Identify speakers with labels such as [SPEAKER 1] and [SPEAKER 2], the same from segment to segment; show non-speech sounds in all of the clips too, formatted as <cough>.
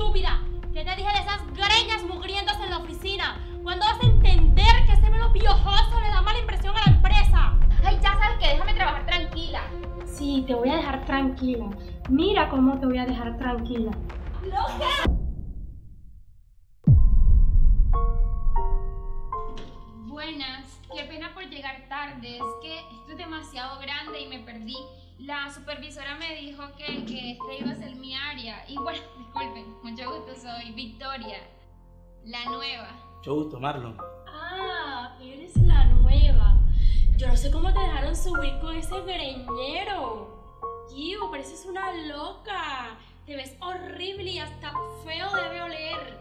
[SPEAKER 1] estúpida! ¿Qué te dije de esas greñas mugrientas en la oficina? ¿Cuándo vas a entender que ese pelo piojoso le da mala impresión a la empresa?
[SPEAKER 2] Ay, ya sabes que déjame trabajar tranquila.
[SPEAKER 1] Sí, te voy a dejar tranquila. Mira cómo te voy a dejar tranquila.
[SPEAKER 2] Buenas, qué pena por llegar tarde. Es que esto es demasiado grande y me perdí. La supervisora me dijo que, que este iba a ser mi área. Y bueno, gusto, soy Victoria, la nueva.
[SPEAKER 3] Mucho gusto, Marlon.
[SPEAKER 1] Ah, eres la nueva. Yo no sé cómo te dejaron subir con ese greñero. Gio, pareces una loca. Te ves horrible y hasta feo debe oler.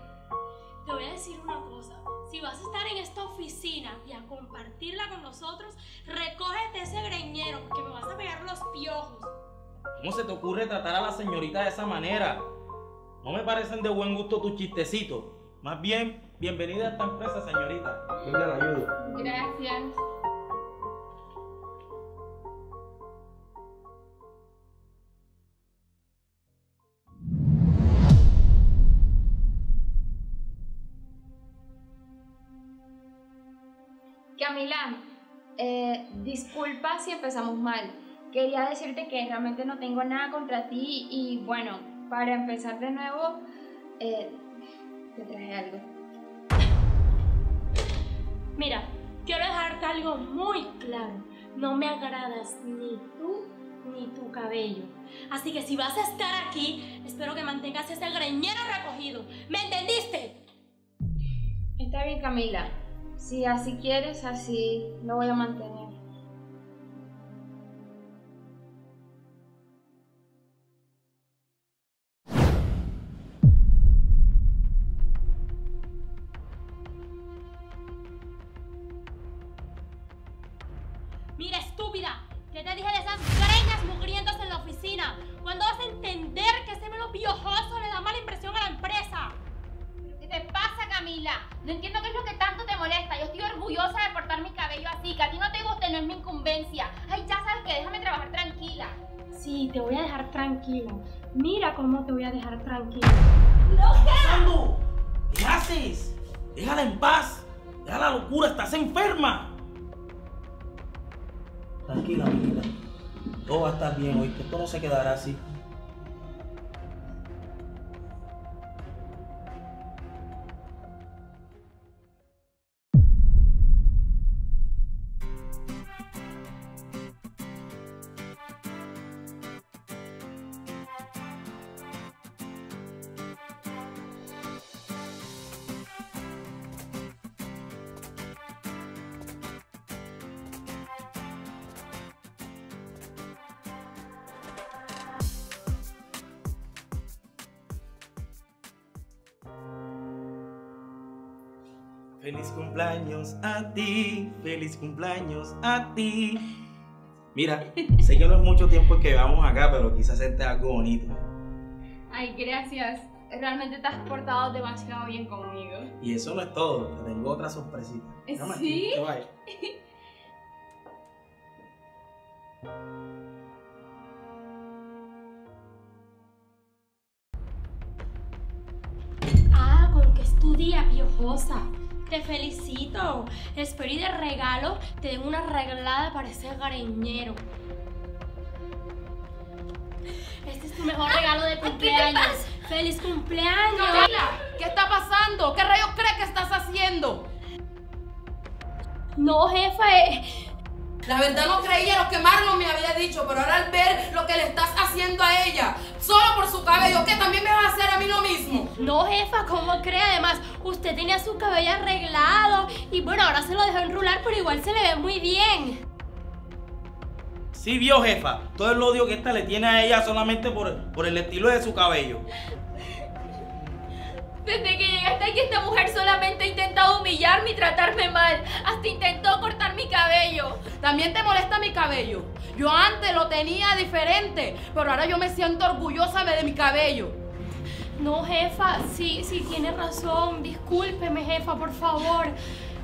[SPEAKER 1] Te voy a decir una cosa. Si vas a estar en esta oficina y a compartirla con nosotros, recógete ese greñero porque me vas a pegar los piojos.
[SPEAKER 3] ¿Cómo se te ocurre tratar a la señorita de esa manera? No me parecen de buen gusto tus chistecitos. Más bien, bienvenida a esta empresa, señorita. Yo le ayudo.
[SPEAKER 2] Gracias. Camila, eh, disculpa si empezamos mal. Quería decirte que realmente no tengo nada contra ti y bueno, para empezar de nuevo, eh, te traje algo.
[SPEAKER 1] Mira, quiero dejarte algo muy claro. No me agradas ni tú ni tu cabello. Así que si vas a estar aquí, espero que mantengas ese greñero recogido. ¿Me entendiste?
[SPEAKER 2] Está bien, Camila. Si así quieres, así lo voy a mantener.
[SPEAKER 1] A
[SPEAKER 2] ti no te guste no es mi incumbencia. Ay, ya sabes que déjame trabajar tranquila.
[SPEAKER 1] Sí, te voy a dejar tranquila. Mira cómo te voy a dejar tranquila.
[SPEAKER 3] pasando? ¿Qué haces? Déjala en paz. Deja la locura, estás enferma. Tranquila, amiguita. Todo va a estar bien hoy, que esto no se quedará así. Feliz cumpleaños a ti, feliz cumpleaños a ti. Mira, <laughs> sé que no es mucho tiempo que vamos acá, pero quise hacerte algo bonito.
[SPEAKER 2] Ay, gracias. Realmente te has portado demasiado bien conmigo.
[SPEAKER 3] Y eso no es todo, te tengo otra sorpresita. Déjame aquí,
[SPEAKER 2] ¿Sí?
[SPEAKER 3] vaya. <laughs>
[SPEAKER 1] Ah, con que estudia, piojosa. Te felicito. Espero y de regalo te den una reglada para ese greñero. Este es tu mejor regalo de cumpleaños. ¡Feliz cumpleaños!
[SPEAKER 4] Camila, ¿qué está pasando? ¿Qué rayos crees que estás haciendo?
[SPEAKER 1] No, jefa, eh,
[SPEAKER 4] La verdad no creía lo que Marlon me había dicho, pero ahora al ver lo que le estás haciendo a ella, solo por su cabello, ¿qué también me vas a hacer a mí lo mismo?
[SPEAKER 1] No, jefa, ¿cómo cree? Además, usted tenía su cabello arreglado y bueno, ahora se lo dejó enrular, pero igual se le ve muy bien.
[SPEAKER 3] Sí vio, jefa, todo el odio que esta le tiene a ella solamente por, por el estilo de su cabello.
[SPEAKER 2] Desde que llegaste aquí, esta mujer solamente ha intentado humillarme y tratarme mal. Hasta intentó cortar mi cabello.
[SPEAKER 4] También te molesta mi cabello. Yo antes lo tenía diferente, pero ahora yo me siento orgullosa de mi cabello.
[SPEAKER 1] No, jefa, sí, sí, tiene razón. Discúlpeme, jefa, por favor.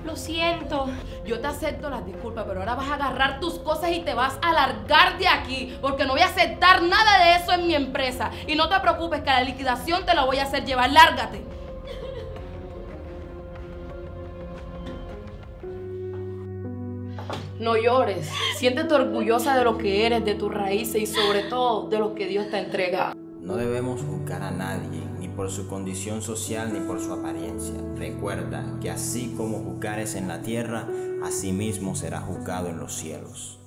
[SPEAKER 1] Lo siento.
[SPEAKER 2] Yo te acepto las disculpas, pero ahora vas a agarrar tus cosas y te vas a largar de aquí, porque no voy a aceptar nada de eso en mi empresa. Y no te preocupes que la liquidación te la voy a hacer llevar. Lárgate. No llores. Siéntete orgullosa de lo que eres, de tus raíces y sobre todo de lo que Dios te entrega.
[SPEAKER 5] No debemos juzgar a nadie, ni por su condición social ni por su apariencia. Recuerda que así como juzgares en la tierra, así mismo será juzgado en los cielos.